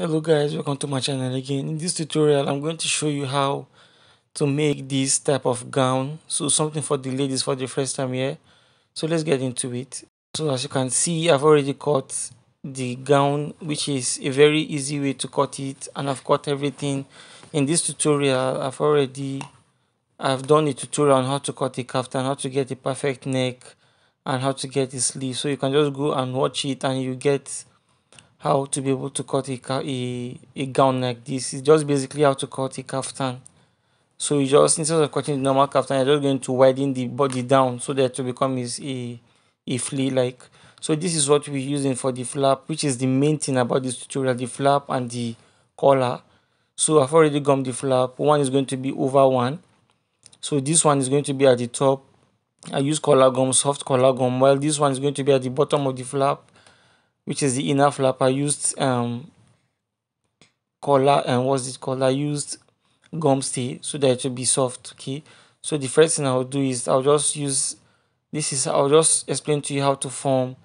hello guys. Welcome to my channel again. In this tutorial i'm going to show you how to make this type of gown. So something for the ladies for the first time here. So let's get into it. So as you can see i've already cut the gown which is a very easy way to cut it. And i've cut everything. In this tutorial i've already i've done a tutorial on how to cut a kaftan how to get a perfect neck and how to get the sleeve. So you can just go and watch it and you get how to be able to cut a, a, a gown like this. It's just basically how to cut a kaftan. So you just, instead of cutting the normal kaftan, you're just going to widen the body down so that to become is a, a flea like. So this is what we're using for the flap, which is the main thing about this tutorial, the flap and the collar. So I've already gummed the flap. One is going to be over one. So this one is going to be at the top. I use collar gum, soft collar gum, while this one is going to be at the bottom of the flap which is the inner flap. I used um, collar and what's it called? I used gum stay so that it will be soft. Okay. So the first thing I'll do is I'll just use this is I'll just explain to you how to form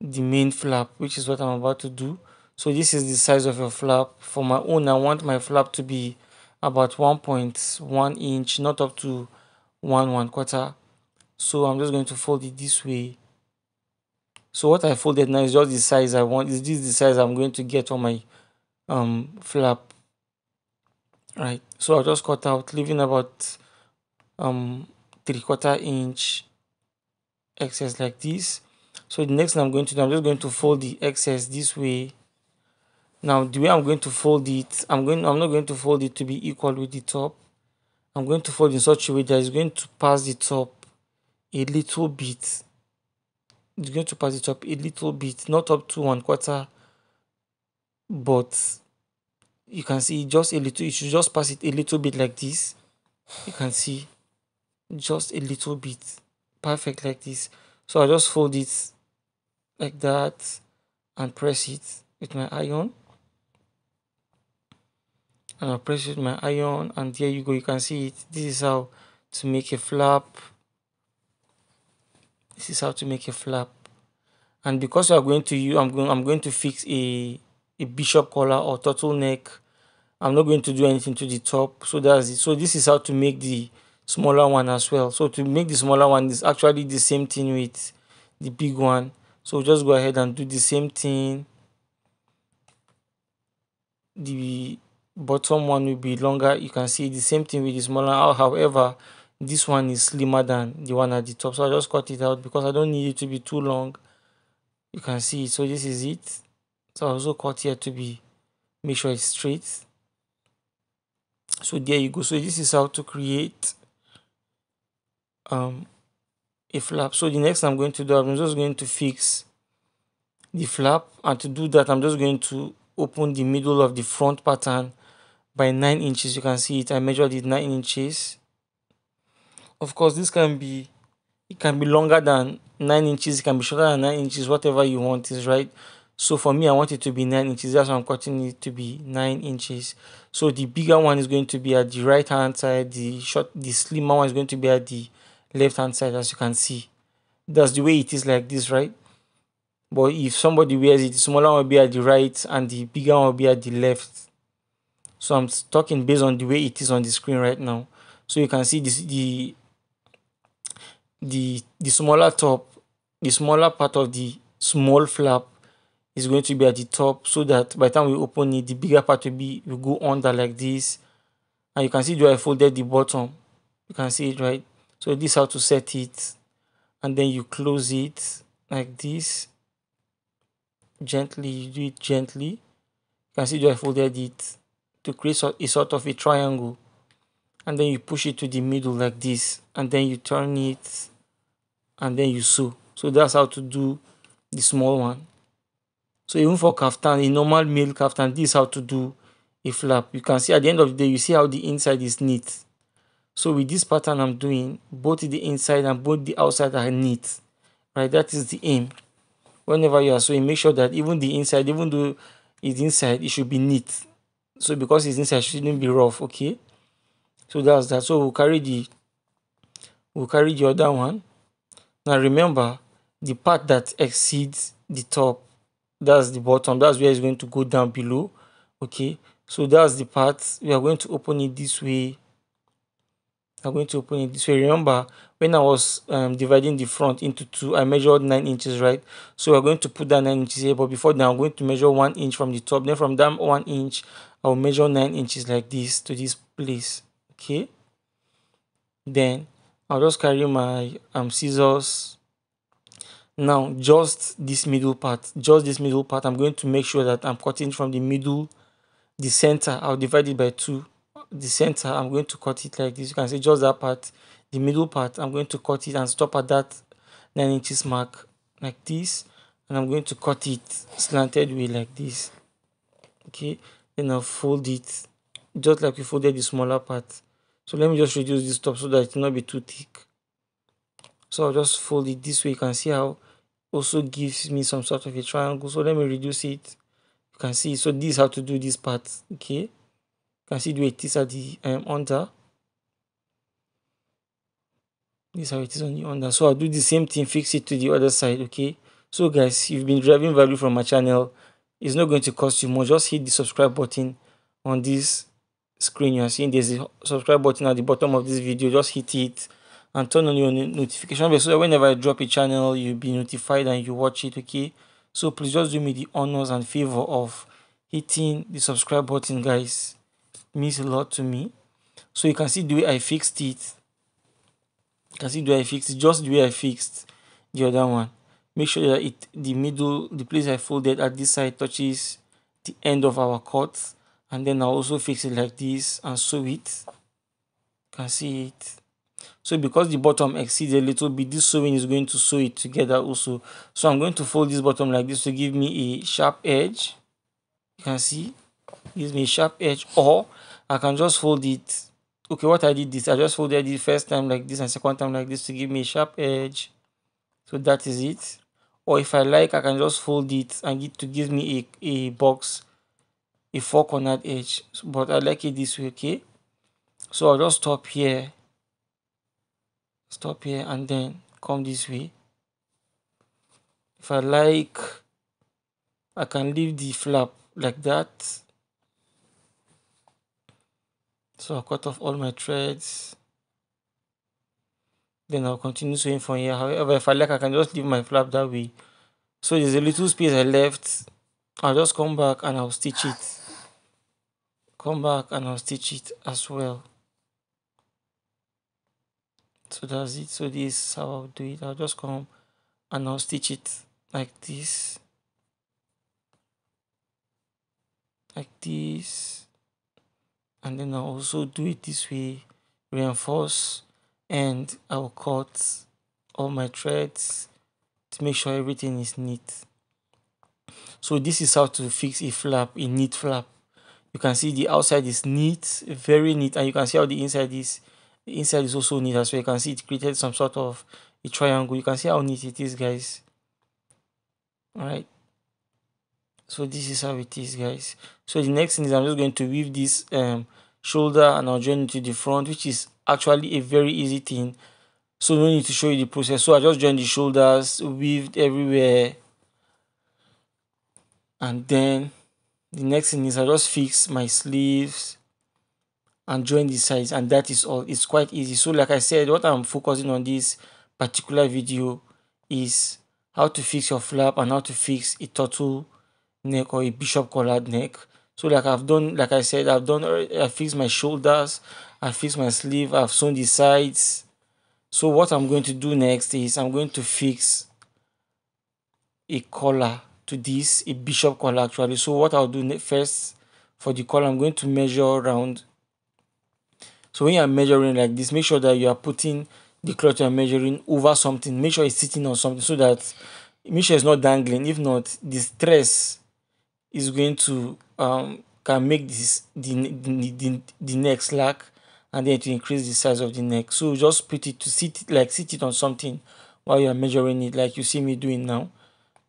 the main flap, which is what I'm about to do. So this is the size of your flap. For my own, I want my flap to be about 1.1 inch, not up to 1 1 quarter. So I'm just going to fold it this way so what I folded now is just the size I want. Is this the size I'm going to get on my um, flap? Right. So I'll just cut out, leaving about um, three quarter inch excess like this. So the next thing I'm going to do, I'm just going to fold the excess this way. Now the way I'm going to fold it, I'm going I'm not going to fold it to be equal with the top. I'm going to fold in such a way that it's going to pass the top a little bit it's going to pass it up a little bit, not up to one quarter, but you can see just a little, you should just pass it a little bit like this. You can see just a little bit, perfect like this. So I just fold it like that and press it with my iron. And I press it with my iron and there you go, you can see it. This is how to make a flap this is how to make a flap. And because we are going to use I'm going I'm going to fix a a bishop collar or turtleneck I'm not going to do anything to the top. So that's it. So this is how to make the smaller one as well. So to make the smaller one is actually the same thing with the big one. So just go ahead and do the same thing. The bottom one will be longer. You can see the same thing with the smaller however this one is slimmer than the one at the top so i just cut it out because i don't need it to be too long. You can see it. So this is it. So i also cut here to be make sure it's straight. So there you go. So this is how to create um a flap. So the next i'm going to do i'm just going to fix the flap. And to do that i'm just going to open the middle of the front pattern by 9 inches. You can see it. I measured it 9 inches of course, this can be it can be longer than 9 inches, it can be shorter than 9 inches, whatever you want is right. So for me, I want it to be 9 inches. That's why I'm cutting it to be 9 inches. So the bigger one is going to be at the right hand side. The short, the slimmer one is going to be at the left hand side, as you can see. That's the way it is like this, right? But if somebody wears it, the smaller one will be at the right and the bigger one will be at the left. So I'm talking based on the way it is on the screen right now. So you can see this, the the the smaller top the smaller part of the small flap is going to be at the top so that by the time we open it the bigger part will be will go under like this. And you can see where I folded the bottom. You can see it right? So this how to set it. And then you close it like this. Gently you do it gently. You can see where I folded it to create a sort of a triangle and then you push it to the middle like this and then you turn it and then you sew. So that's how to do the small one. So even for kaftan a normal male kaftan this is how to do a flap. You can see at the end of the day you see how the inside is neat. So with this pattern i'm doing both the inside and both the outside are neat. Right that is the aim. Whenever you are sewing make sure that even the inside even though it's inside it should be neat. So because it's inside it shouldn't be rough okay so that's that. So we'll carry the we'll carry the other one. Now remember the part that exceeds the top that's the bottom. That's where it's going to go down below. Okay? So that's the part we are going to open it this way. I'm going to open it this way. Remember, when I was um, dividing the front into two, I measured 9 inches, right? So we're going to put that 9 inches here, but before that, I'm going to measure 1 inch from the top. Then from that 1 inch, I'll measure 9 inches like this to this place, okay? Then I'll just carry my um, scissors. Now, just this middle part, just this middle part, I'm going to make sure that I'm cutting from the middle, the center, I'll divide it by 2 the center i'm going to cut it like this. You can see just that part. The middle part i'm going to cut it and stop at that 9 inches mark like this. And i'm going to cut it slanted way like this. Okay? Then i'll fold it just like we folded the smaller part so let me just reduce this top so that it will not be too thick so i'll just fold it this way you can see how also gives me some sort of a triangle so let me reduce it you can see so this how to do this part okay You can see the way it is at the um, under. This is how it is on the under. So I'll do the same thing, fix it to the other side, okay? So guys, you've been driving value from my channel. It's not going to cost you more. Just hit the subscribe button on this screen. You are seeing there's a subscribe button at the bottom of this video. Just hit it and turn on your notification bell so that whenever I drop a channel, you'll be notified and you watch it, okay? So please just do me the honors and favor of hitting the subscribe button, guys means a lot to me. So you can see the way I fixed it. You can see the way I fixed it, just the way I fixed the other one. Make sure that it the middle, the place I folded at this side touches the end of our cut. And then I'll also fix it like this and sew it. You can see it. So because the bottom exceeds a little bit, this sewing is going to sew it together also. So I'm going to fold this bottom like this to give me a sharp edge. You can see, gives me a sharp edge or I can just fold it. Okay, what I did this, I just folded it first time like this and second time like this to give me a sharp edge. So that is it. Or if I like, I can just fold it and get to give me a, a box, a four cornered edge. But I like it this way, okay? So I'll just stop here. Stop here and then come this way. If I like, I can leave the flap like that so I'll cut off all my threads then I'll continue sewing from here however if I like I can just leave my flap that way so there's a little space I left I'll just come back and I'll stitch it come back and I'll stitch it as well. So that's it. So this is how I'll do it. I'll just come and I'll stitch it like this. Like this. And then I'll also do it this way. Reinforce and I'll cut all my threads to make sure everything is neat. So this is how to fix a flap a neat flap you can see the outside is neat very neat and you can see how the inside is the inside is also neat as well. You can see it created some sort of a triangle. You can see how neat it is guys. All right so this is how it is guys. So the next thing is i'm just going to weave this um shoulder and i'll join it to the front which is actually a very easy thing. So no need to show you the process. So i just join the shoulders weaved everywhere. And then the next thing is i just fix my sleeves and join the sides and that is all it's quite easy so like i said what i'm focusing on this particular video is how to fix your flap and how to fix a turtle neck or a bishop collared neck. So like I've done, like I said, I've done, I fixed my shoulders, I fixed my sleeve, I've sewn the sides. So what I'm going to do next is I'm going to fix a collar to this, a bishop collar actually. So what I'll do first for the collar, I'm going to measure around. So when you're measuring like this, make sure that you are putting the cloth you're measuring over something. Make sure it's sitting on something so that make sure it's not dangling. If not, the stress is going to um, can make this the, the, the, the neck slack and then to increase the size of the neck. So just put it to sit like sit it on something while you are measuring it like you see me doing now.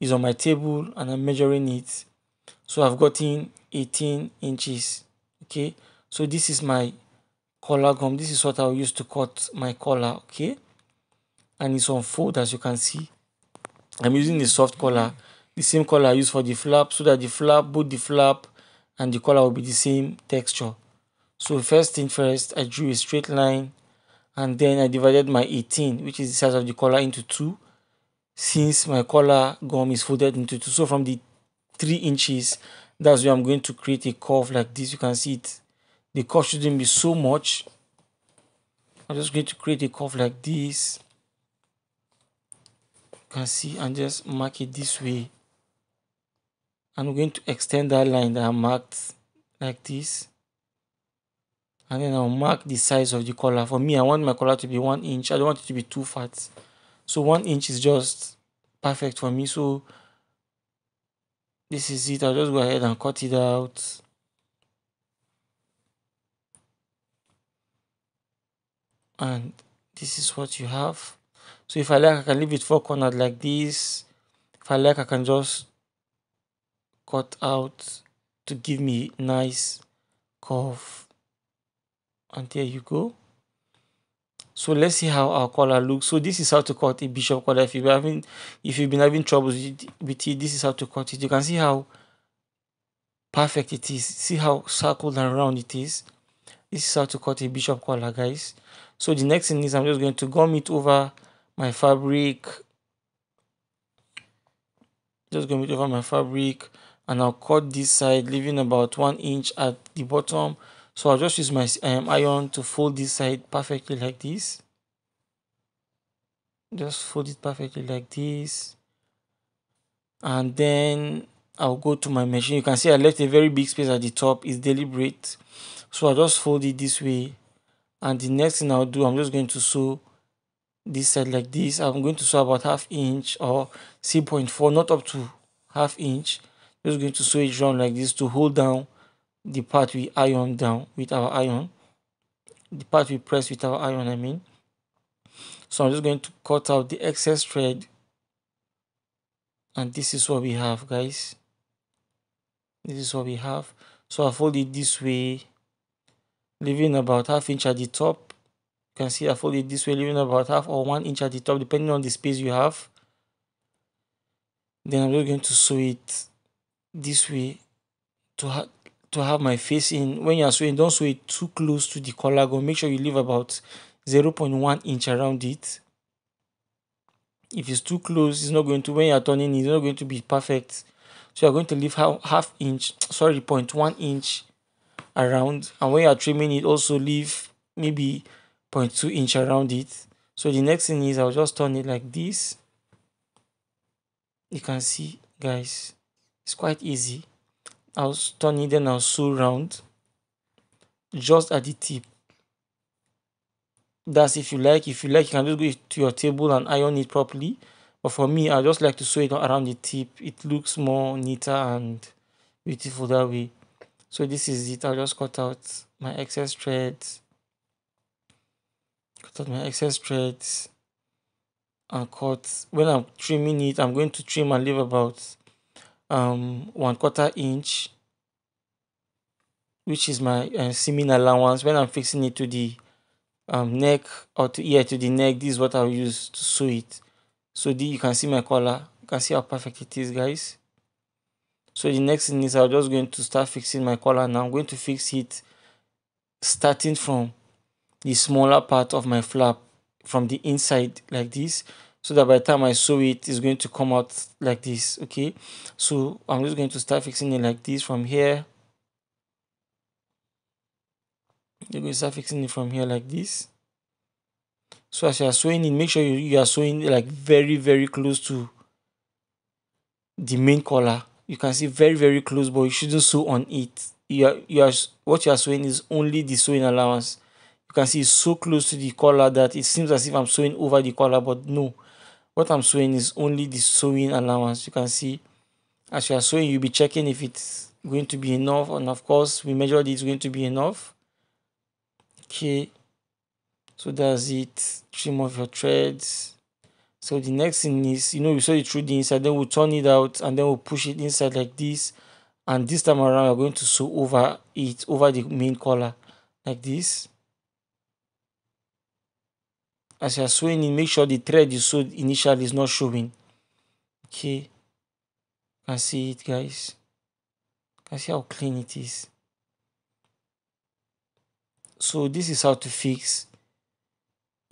Is on my table and I'm measuring it. So I've gotten 18 inches. Okay. So this is my collar gum. This is what I'll use to cut my collar. Okay. And it's on fold as you can see. I'm using the soft collar the same color I use for the flap so that the flap, both the flap and the color will be the same texture so first thing first I drew a straight line and then I divided my 18 which is the size of the collar into two since my collar gum is folded into two. So from the three inches that's where I'm going to create a curve like this. You can see it. The curve shouldn't be so much. I'm just going to create a curve like this. You can see and just mark it this way. I'm going to extend that line that I marked like this. And then I'll mark the size of the collar. For me, I want my collar to be one inch. I don't want it to be too fat. So one inch is just perfect for me. So this is it. I'll just go ahead and cut it out. And this is what you have. So if I like, I can leave it four cornered like this. If I like, I can just cut out to give me nice curve and there you go so let's see how our collar looks. So this is how to cut a bishop collar if you've been having if you've been having troubles with it this is how to cut it. You can see how perfect it is. See how circled and round it is. This is how to cut a bishop collar guys. So the next thing is i'm just going to gum it over my fabric. Just gum it over my fabric and i'll cut this side leaving about one inch at the bottom so I'll just use my um, iron to fold this side perfectly like this. Just fold it perfectly like this. And then I'll go to my machine. You can see I left a very big space at the top. It's deliberate. So I'll just fold it this way. And the next thing I'll do, I'm just going to sew this side like this. I'm going to sew about half inch or 0.4, not up to half inch. Just going to sew it round like this to hold down the part we iron down with our iron the part we press with our iron I mean. So I'm just going to cut out the excess thread. And this is what we have guys. This is what we have. So I fold it this way leaving about half inch at the top. You can see I fold it this way leaving about half or one inch at the top depending on the space you have. Then I'm just going to sew it this way to to have my face in when you are sewing don't sew it too close to the collar go make sure you leave about 0.1 inch around it. If it's too close it's not going to when you are turning it's not going to be perfect. So you're going to leave half, half inch sorry 0.1 inch around. And when you are trimming it also leave maybe 0.2 inch around it. So the next thing is i'll just turn it like this. You can see guys it's quite easy I'll turn it then I'll sew round just at the tip. That's if you like if you like you can just go to your table and iron it properly. But for me I just like to sew it around the tip. It looks more neater and beautiful that way. So this is it. I'll just cut out my excess threads. Cut out my excess threads and cut. When I'm trimming it I'm going to trim and leave about um, one quarter inch, which is my uh, seaming allowance. When I'm fixing it to the um, neck or to ear to the neck, this is what I'll use to sew it. So the, you can see my collar. You can see how perfect it is, guys. So the next thing is I'm just going to start fixing my collar now. I'm going to fix it starting from the smaller part of my flap from the inside like this so that by the time I sew it, it's going to come out like this, okay? So I'm just going to start fixing it like this from here. You're going to start fixing it from here like this. So as you are sewing it, make sure you, you are sewing like very, very close to the main collar. You can see very, very close, but you shouldn't sew on it. You are, you are, what you are sewing is only the sewing allowance. You can see it's so close to the collar that it seems as if I'm sewing over the collar, but no what I'm sewing is only the sewing allowance. You can see as you are sewing, you'll be checking if it's going to be enough. And of course, we measured it's going to be enough. Okay. So that's it. Trim off your threads. So the next thing is, you know, we sew it through the inside, then we'll turn it out and then we'll push it inside like this. And this time around, we're going to sew over it, over the main collar like this as you are sewing it, make sure the thread you sewed initially is not showing. Okay, can see it, guys. I see how clean it is. So this is how to fix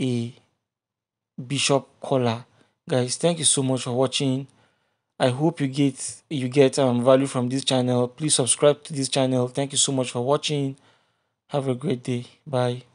a bishop collar. Guys, thank you so much for watching. I hope you get you get um, value from this channel. Please subscribe to this channel. Thank you so much for watching. Have a great day. Bye.